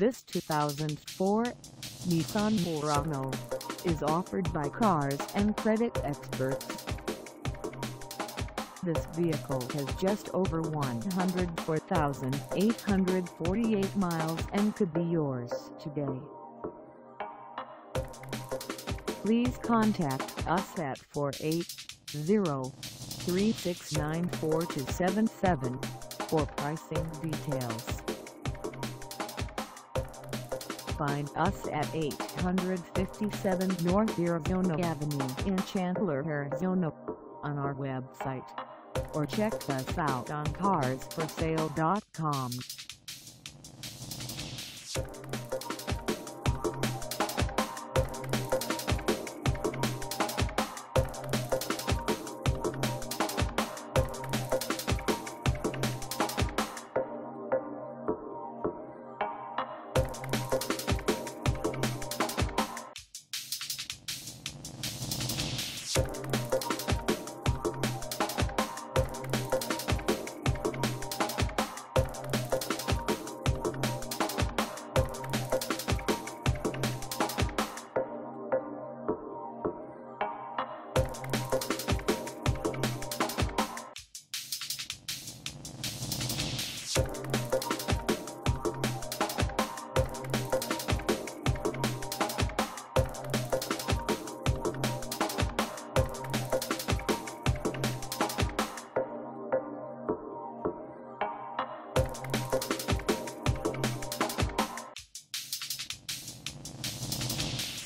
This 2004 Nissan Murano is offered by Cars and Credit Experts. This vehicle has just over 104,848 miles and could be yours today. Please contact us at 480-369-4277 for pricing details. Find us at 857 North Arizona Avenue in Chandler, Arizona on our website or check us out on carsforsale.com.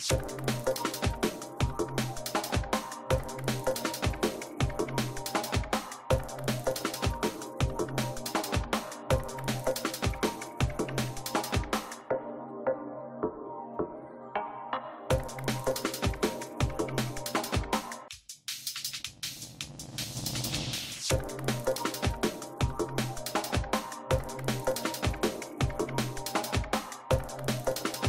Thank